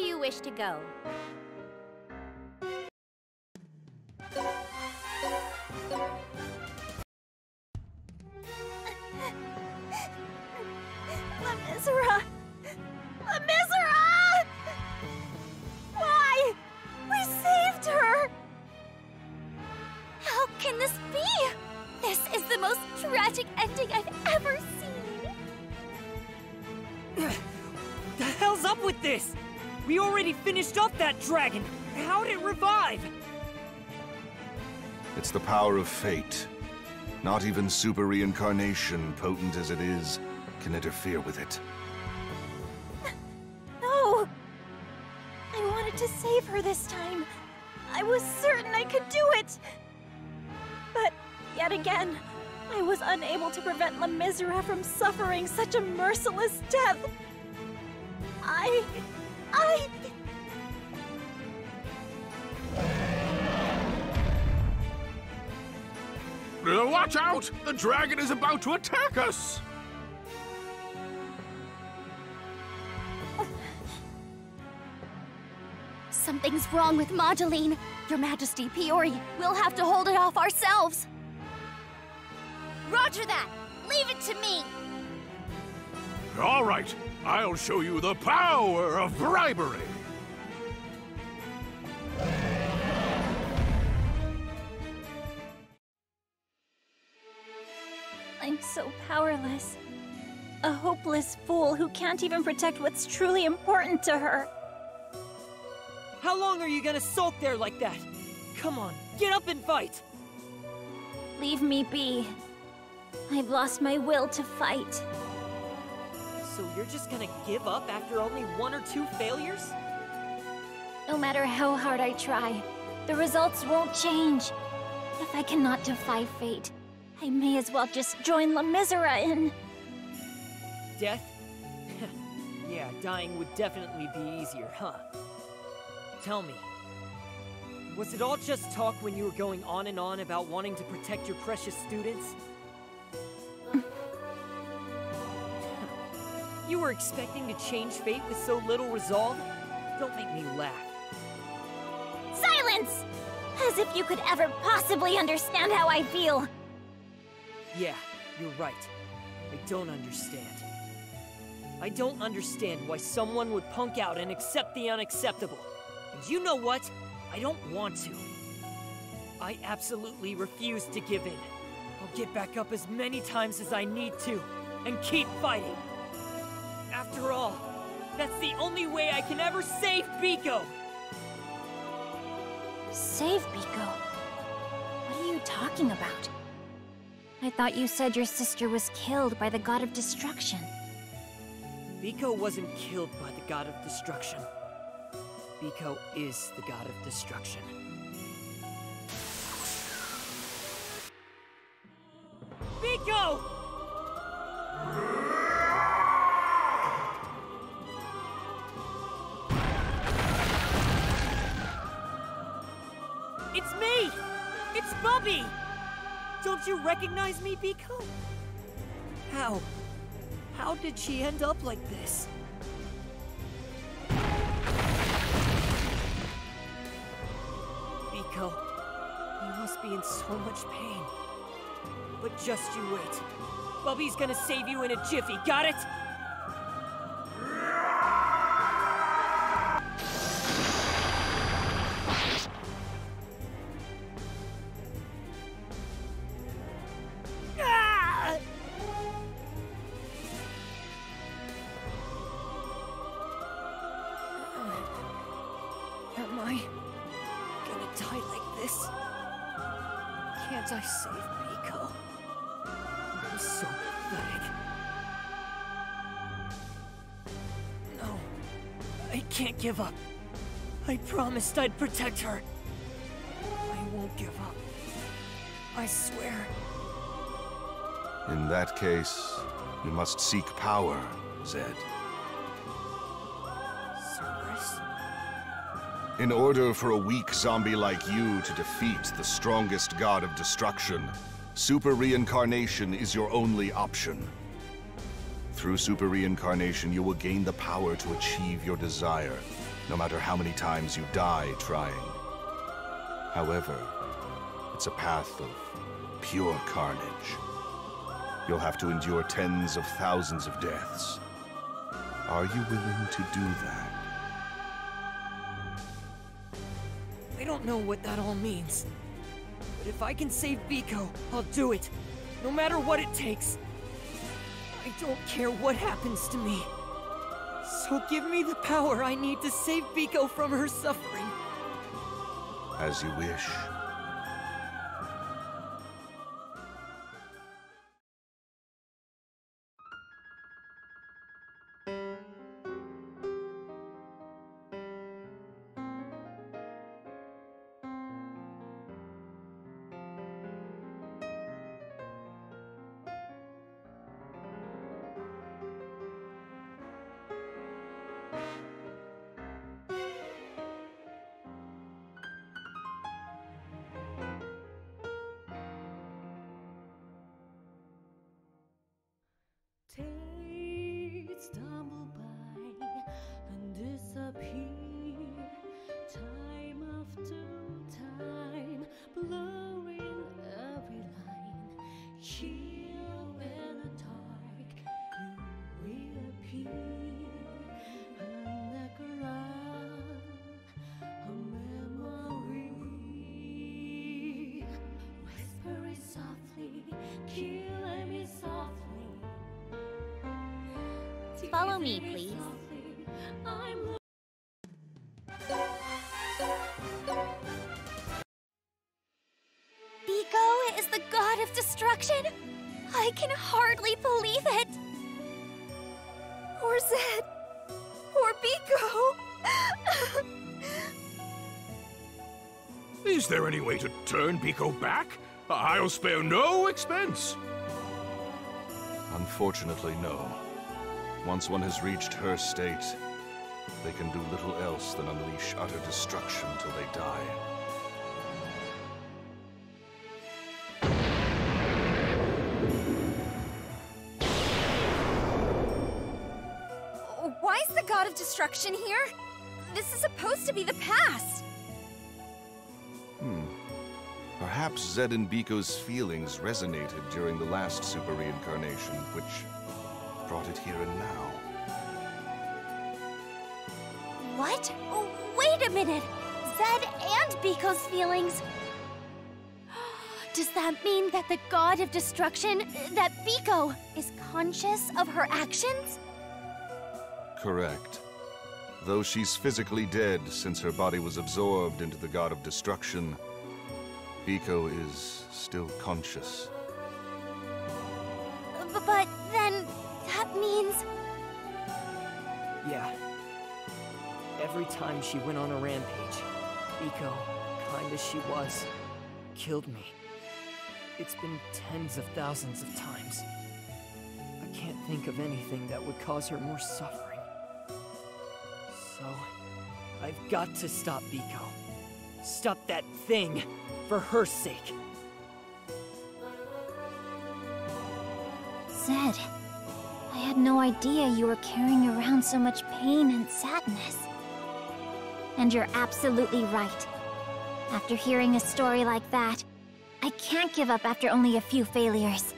do you wish to go? Finished off that dragon. How'd it revive? It's the power of fate. Not even super reincarnation, potent as it is, can interfere with it. No! I wanted to save her this time. I was certain I could do it. But yet again, I was unable to prevent La Misera from suffering such a merciless death. I. I. Uh, watch out! The dragon is about to attack us! Something's wrong with Moduline. Your Majesty, Peori, we'll have to hold it off ourselves. Roger that! Leave it to me! All right, I'll show you the power of bribery! I'm so powerless. A hopeless fool who can't even protect what's truly important to her. How long are you gonna sulk there like that? Come on, get up and fight! Leave me be. I've lost my will to fight. So you're just gonna give up after only one or two failures? No matter how hard I try, the results won't change. If I cannot defy fate, I may as well just join La Misera in. Death? yeah, dying would definitely be easier, huh? Tell me, was it all just talk when you were going on and on about wanting to protect your precious students? you were expecting to change fate with so little resolve? Don't make me laugh. Silence! As if you could ever possibly understand how I feel. Yeah, you're right. I don't understand. I don't understand why someone would punk out and accept the unacceptable. And you know what? I don't want to. I absolutely refuse to give in. I'll get back up as many times as I need to, and keep fighting. After all, that's the only way I can ever save Biko! Save Biko? What are you talking about? I thought you said your sister was killed by the god of destruction. Biko wasn't killed by the god of destruction. Biko is the god of destruction. Biko! Don't you recognize me, Biko? How? How did she end up like this? Biko, you must be in so much pain. But just you wait. Bubby's gonna save you in a jiffy, got it? Can't give up. I promised I'd protect her. I won't give up. I swear. In that case, you must seek power, Zed. Cerberus? In order for a weak zombie like you to defeat the strongest god of destruction, super reincarnation is your only option. Through super reincarnation, you will gain the power to achieve your desire, no matter how many times you die trying. However, it's a path of pure carnage. You'll have to endure tens of thousands of deaths. Are you willing to do that? I don't know what that all means. But if I can save Biko, I'll do it. No matter what it takes. I don't care what happens to me. So give me the power I need to save Biko from her suffering. As you wish. Follow me, please. Biko is the god of destruction? I can hardly believe it! Poor Zed. Poor Biko. Is there any way to turn Biko back? I'll spare no expense. Unfortunately, no. Once one has reached her state, they can do little else than unleash utter destruction till they die. Why is the god of destruction here? This is supposed to be the past. Hmm. Perhaps Zed and Biko's feelings resonated during the last super reincarnation, which brought it here and now. What? Oh, wait a minute! Zed and Biko's feelings! Does that mean that the god of destruction, that Biko, is conscious of her actions? Correct. Though she's physically dead since her body was absorbed into the god of destruction, Biko is still conscious. But means. Yeah. Every time she went on a rampage, Biko, kind as she was, killed me. It's been tens of thousands of times. I can't think of anything that would cause her more suffering. So, I've got to stop Biko. Stop that thing, for her sake. Zed, no idea you were carrying around so much pain and sadness. And you're absolutely right. After hearing a story like that, I can't give up after only a few failures.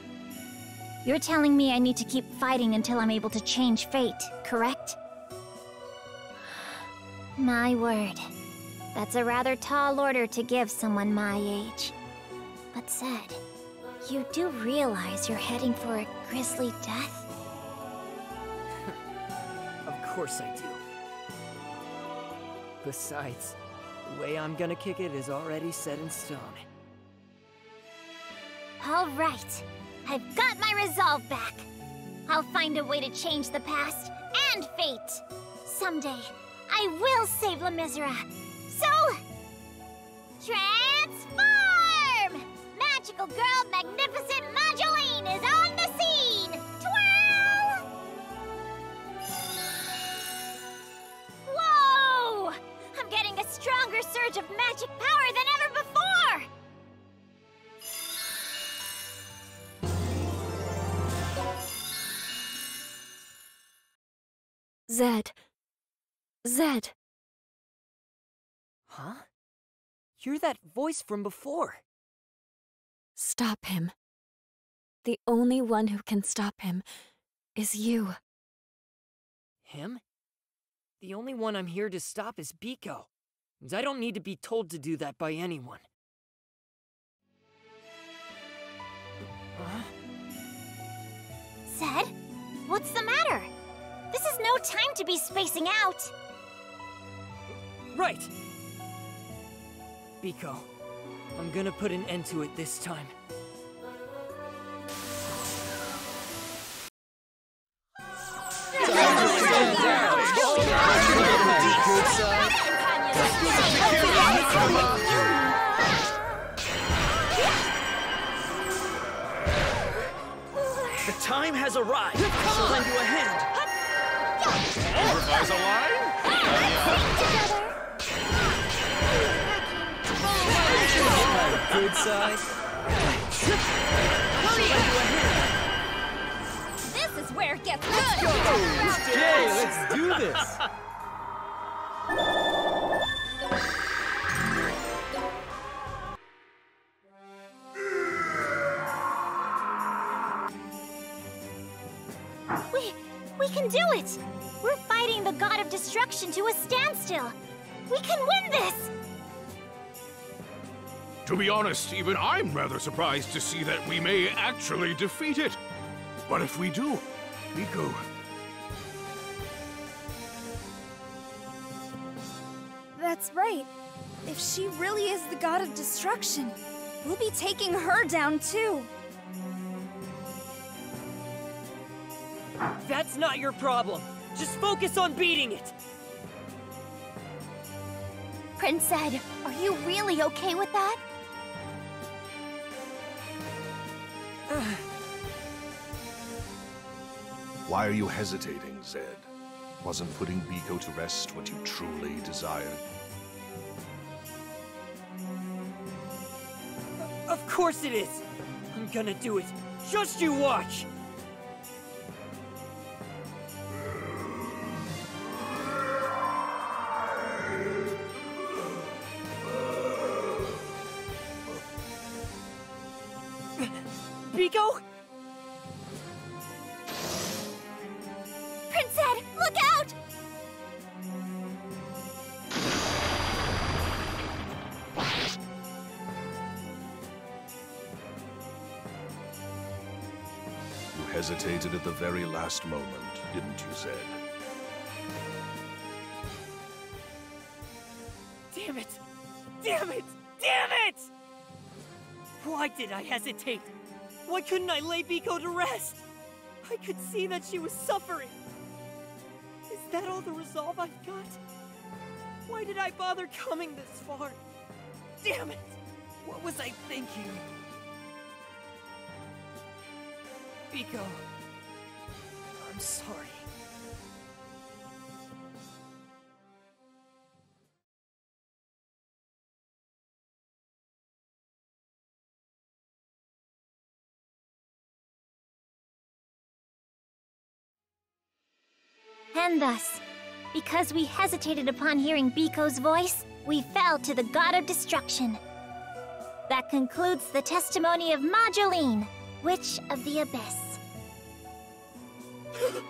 You're telling me I need to keep fighting until I'm able to change fate, correct? My word. That's a rather tall order to give someone my age. But Zed, you do realize you're heading for a grisly death? Of course I do. Besides, the way I'm gonna kick it is already set in stone. All right. I've got my resolve back. I'll find a way to change the past and fate. Someday, I will save La Misera. So, transform! Magical girl Magnificent Moduline stronger surge of magic power than ever before! Zed. Zed. Huh? You're that voice from before. Stop him. The only one who can stop him is you. Him? The only one I'm here to stop is Biko. I don't need to be told to do that by anyone. Huh? Zed? What's the matter? This is no time to be spacing out. Right! Biko, I'm gonna put an end to it this time. Has arrived. She'll lend you a hand. Improvise a line? Good side. This is where it gets good! Jay, let's do this. Honest, even I'm rather surprised to see that we may actually defeat it. But if we do, Biko, That's right. If she really is the god of destruction, we'll be taking her down too. That's not your problem. Just focus on beating it. Prince Zed, are you really okay with that? Why are you hesitating, Zed? Wasn't putting Biko to rest what you truly desired? Of course it is. I'm gonna do it. Just you watch. Hesitated at the very last moment, didn't you, Zed? Damn it! Damn it! Damn it! Why did I hesitate? Why couldn't I lay Biko to rest? I could see that she was suffering. Is that all the resolve I've got? Why did I bother coming this far? Damn it! What was I thinking? Biko, I'm sorry. And thus, because we hesitated upon hearing Biko's voice, we fell to the god of destruction. That concludes the testimony of Majoline, Witch of the Abyss.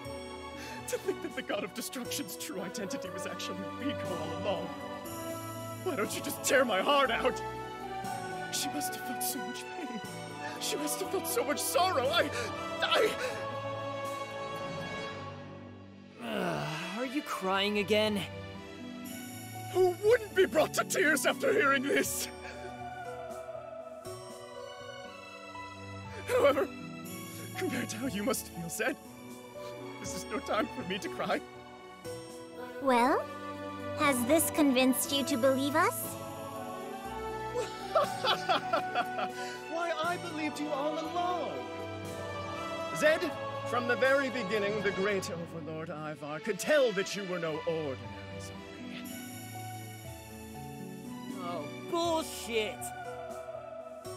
To think that the god of destruction's true identity was actually Biko all along. Why don't you just tear my heart out? She must have felt so much pain. She must have felt so much sorrow. I. I. Are you crying again? Who wouldn't be brought to tears after hearing this? How you must feel, Zed, this is no time for me to cry. Well, has this convinced you to believe us? Why, I believed you all along. Zed, from the very beginning, the great Overlord Ivar could tell that you were no ordinary zombie. Oh, bullshit!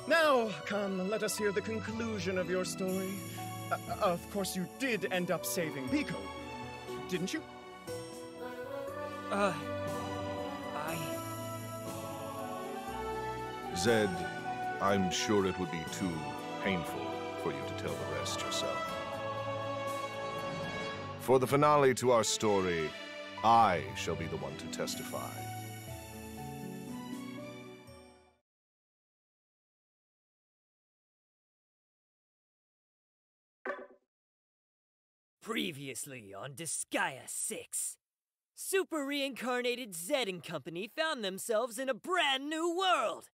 Now, come, let us hear the conclusion of your story. Uh, of course, you did end up saving Biko, didn't you? Uh, I. Zed, I'm sure it would be too painful for you to tell the rest yourself. For the finale to our story, I shall be the one to testify. Previously on Disgaea 6. Super reincarnated Zed and company found themselves in a brand new world.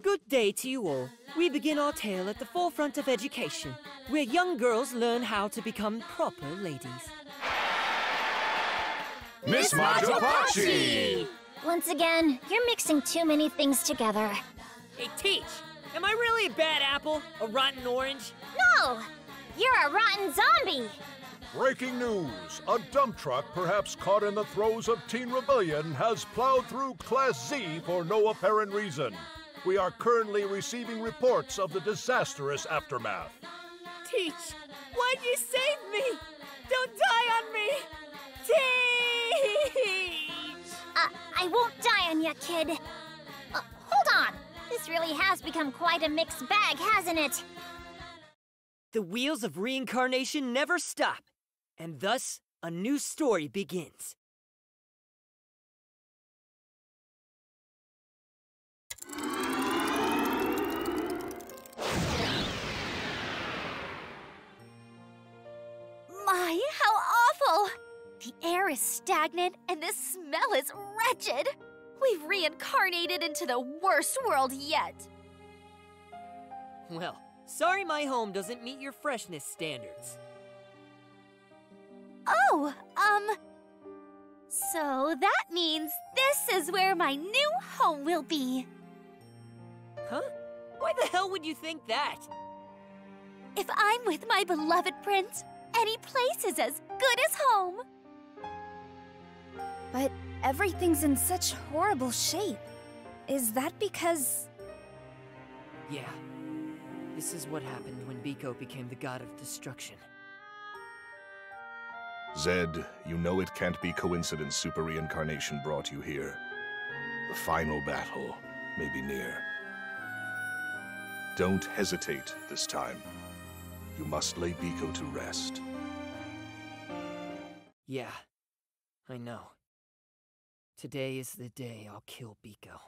Good day to you all. We begin our tale at the forefront of education, where young girls learn how to become proper ladies. Miss Majopachi! Once again, you're mixing too many things together. Hey, Teach! Am I really a bad apple? A rotten orange? No! You're a rotten zombie! Breaking news! A dump truck, perhaps caught in the throes of teen rebellion, has plowed through Class Z for no apparent reason. We are currently receiving reports of the disastrous aftermath. Teach! Why'd you save me? Don't die on me! Teach! Uh, I won't die on ya, kid. Uh, hold on! This really has become quite a mixed bag, hasn't it? The wheels of reincarnation never stop, and thus a new story begins. My, how awful! The air is stagnant and the smell is wretched. We've reincarnated into the worst world yet. Well, sorry my home doesn't meet your freshness standards. Oh, um. So that means this is where my new home will be. Huh? Why the hell would you think that? If I'm with my beloved prince, any place is as good as home. But everything's in such horrible shape. Is that because. Yeah. This is what happened when Biko became the god of destruction. Zed, you know it can't be coincidence Super Reincarnation brought you here. The final battle may be near. Don't hesitate this time. You must lay Biko to rest. Yeah, I know. Today is the day I'll kill Biko.